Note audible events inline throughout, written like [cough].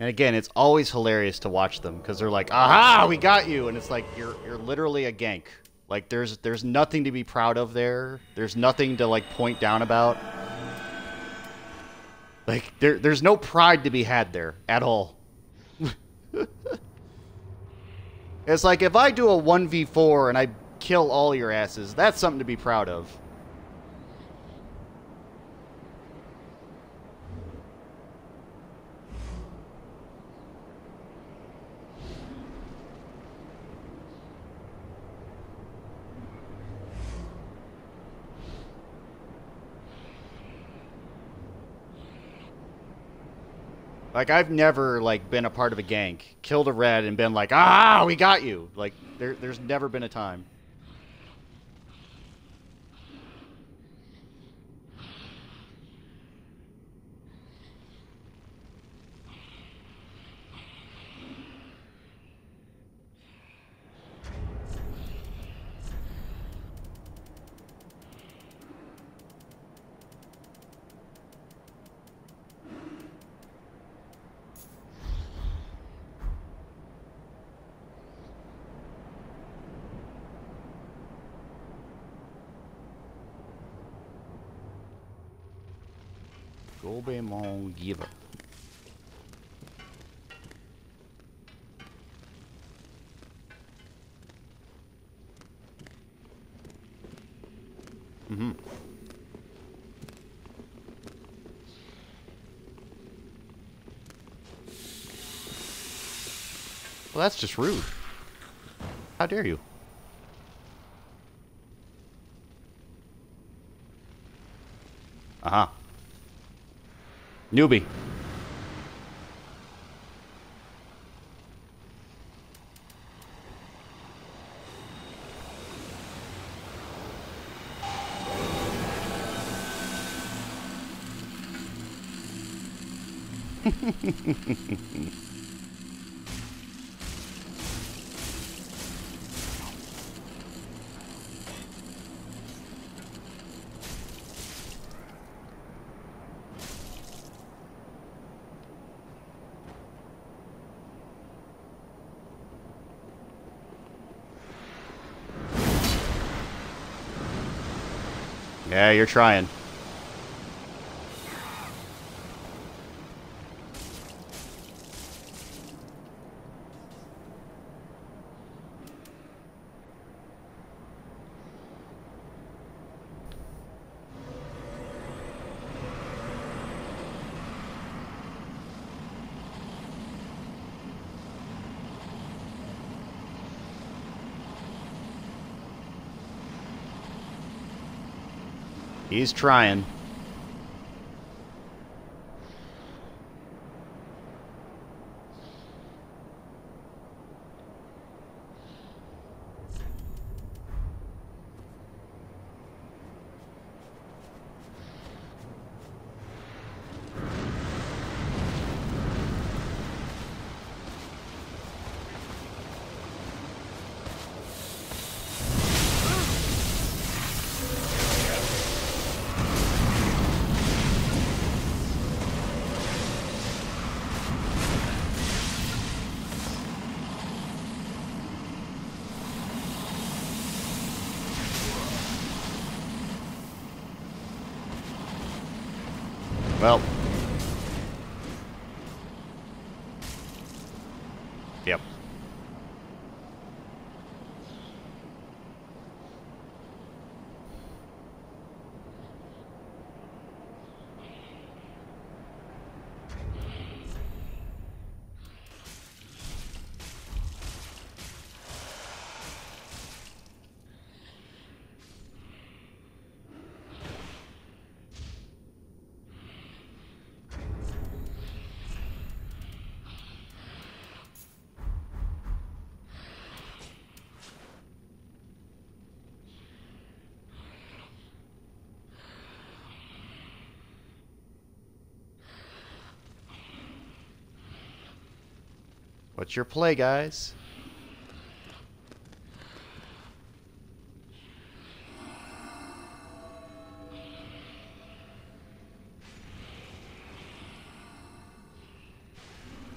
And again, it's always hilarious to watch them because they're like, "Aha, we got you!" And it's like you're you're literally a gank. Like there's there's nothing to be proud of there. There's nothing to like point down about. Like there there's no pride to be had there at all. [laughs] it's like if I do a 1v4 and I kill all your asses, that's something to be proud of. Like I've never like been a part of a gank, killed a red, and been like, ah, we got you. Like there, there's never been a time. Gobemon Giva. Mm-hmm. Well, that's just rude. How dare you? Uh-huh. Newbie. [laughs] Yeah, you're trying. He's trying. Well. Yep. What's your play, guys?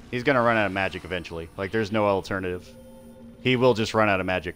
He's gonna run out of magic eventually. Like, there's no alternative. He will just run out of magic.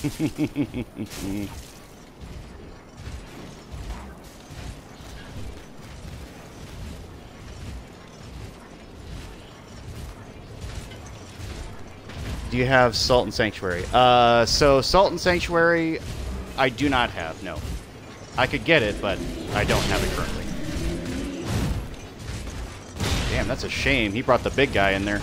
[laughs] Do you have Salt and Sanctuary? Uh, so Salt and Sanctuary, I do not have. No, I could get it, but I don't have it currently. Damn, that's a shame. He brought the big guy in there.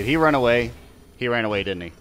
Did he run away? He ran away, didn't he?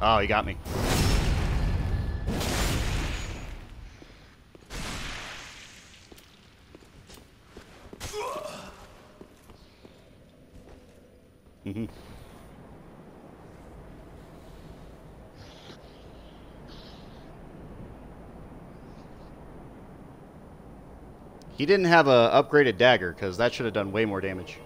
Oh, he got me. Mm-hmm. He didn't have a upgraded dagger, because that should have done way more damage.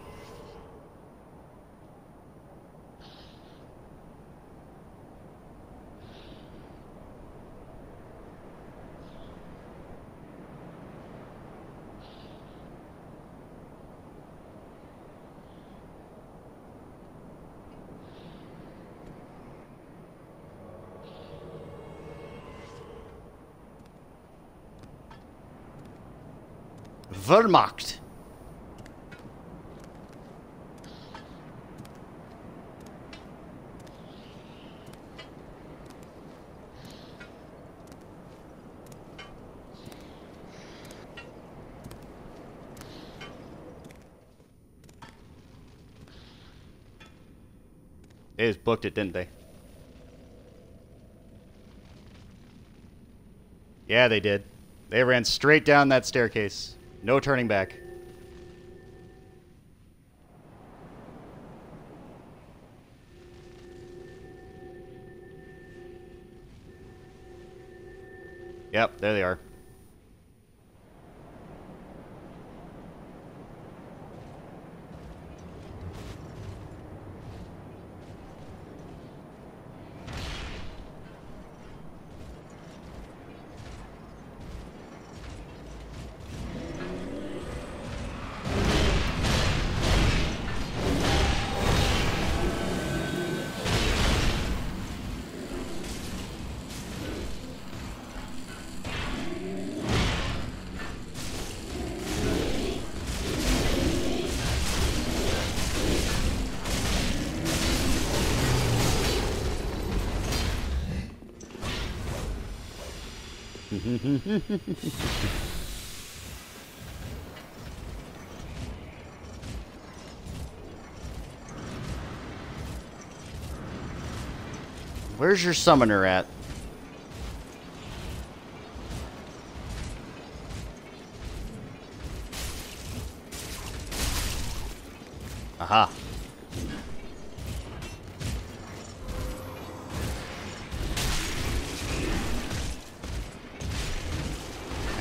Wehrmacht. They just booked it, didn't they? Yeah, they did. They ran straight down that staircase. No turning back. Yep, there they are. Where's your summoner at?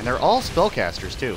And they're all spellcasters, too.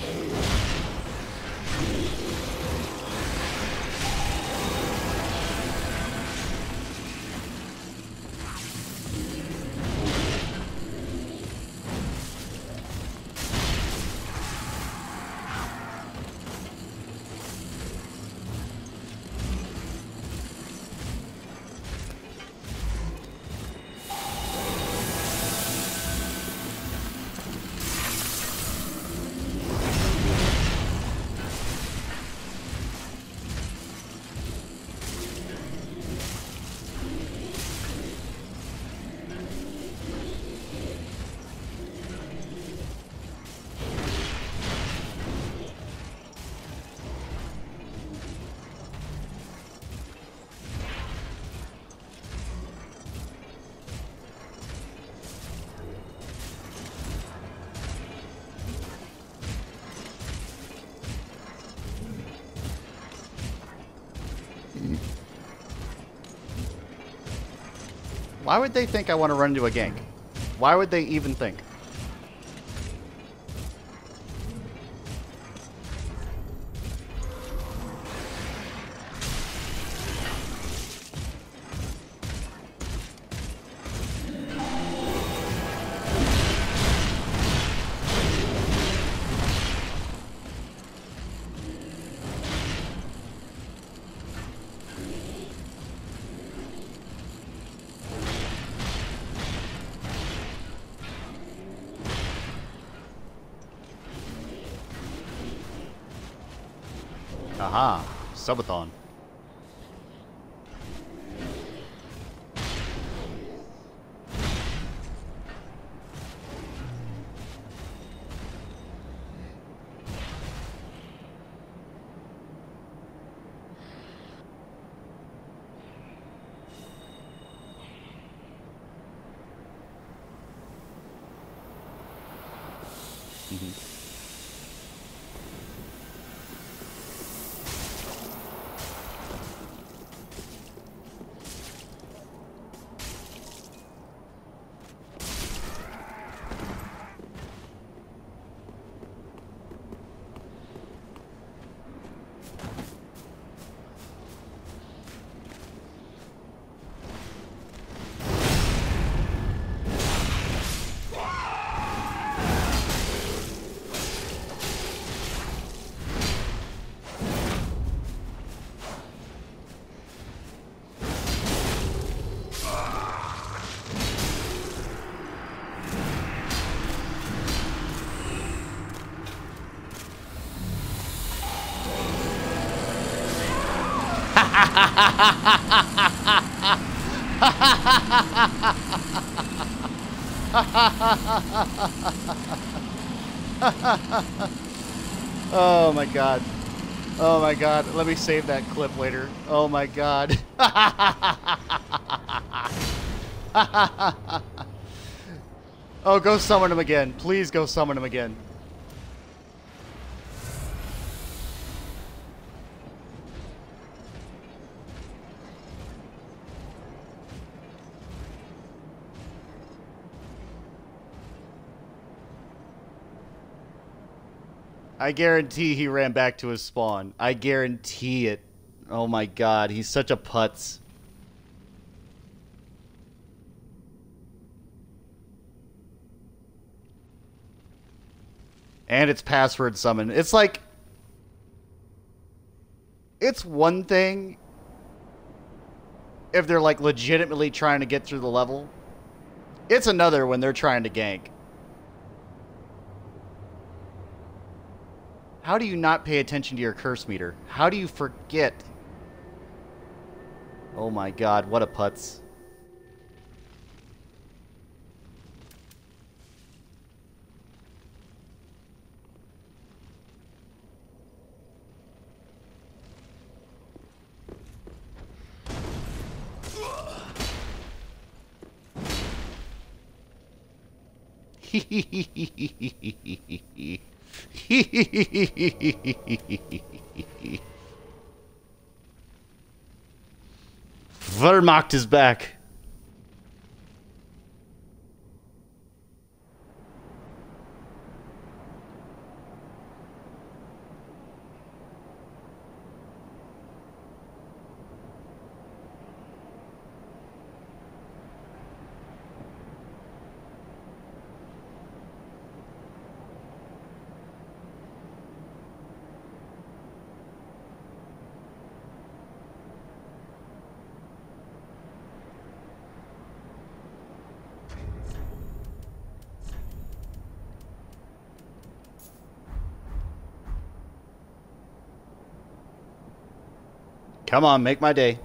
Why would they think I want to run into a gank? Why would they even think? Aha, subathon. [laughs] oh my god. Oh my god, let me save that clip later. Oh my god. [laughs] oh, go summon him again. Please go summon him again. I guarantee he ran back to his spawn. I guarantee it. Oh my god, he's such a putz. And it's password summon. It's like... It's one thing if they're like legitimately trying to get through the level. It's another when they're trying to gank. How do you not pay attention to your curse meter? How do you forget? Oh my god, what a putz. [laughs] Wehrmacht is back. Come on, make my day.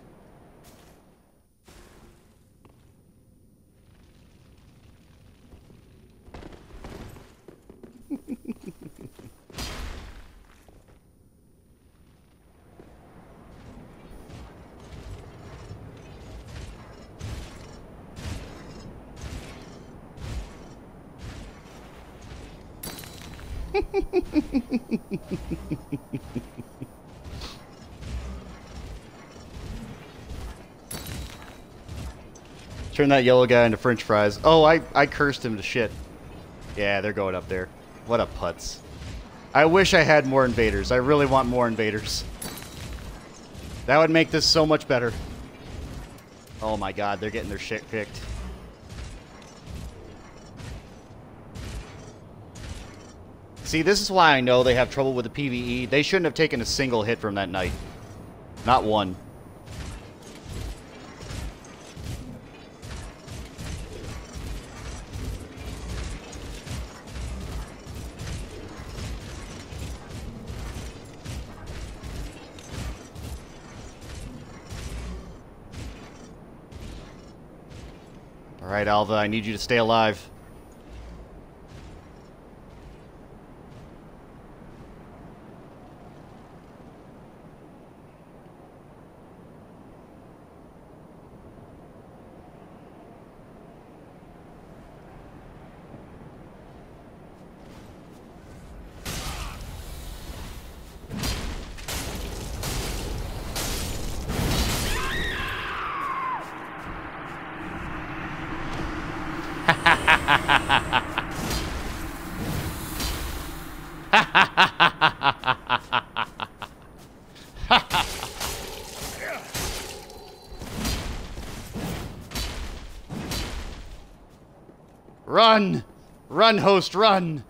[laughs] Turn that yellow guy into french fries. Oh, I, I cursed him to shit. Yeah, they're going up there. What a putz. I wish I had more invaders. I really want more invaders. That would make this so much better. Oh my god, they're getting their shit kicked. See, this is why I know they have trouble with the PvE. They shouldn't have taken a single hit from that knight. Not one. Alright, Alva, I need you to stay alive. Run! Run, host, run!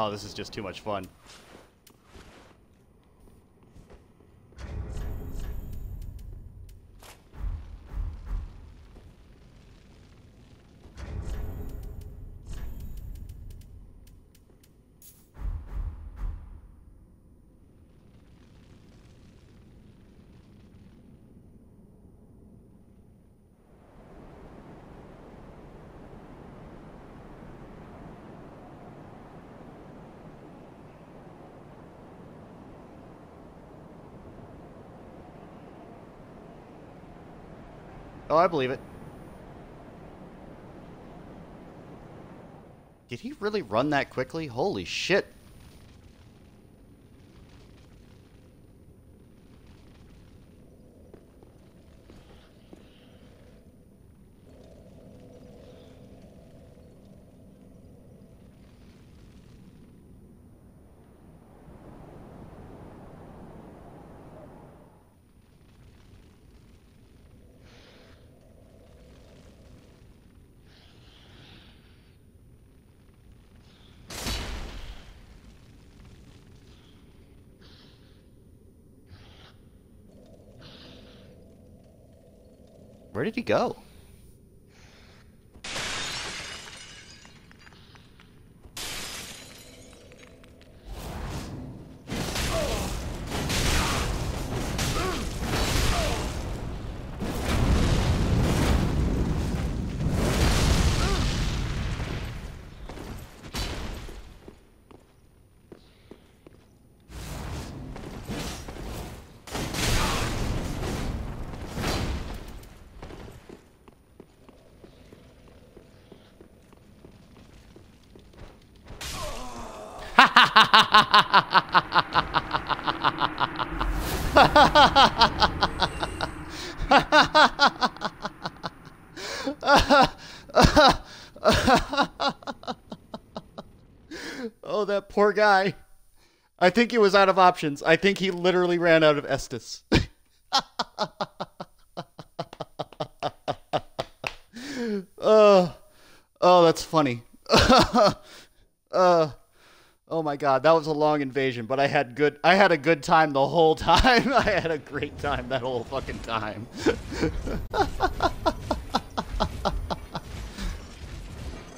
Oh, this is just too much fun. Oh, I believe it. Did he really run that quickly? Holy shit. Where did he go? [laughs] oh, that poor guy. I think he was out of options. I think he literally ran out of Estus. [laughs] uh, oh, that's funny. [laughs] uh, oh my god, that was a long invasion, but I had good. I had a good time the whole [laughs] time. I had a great time that whole fucking time. [laughs]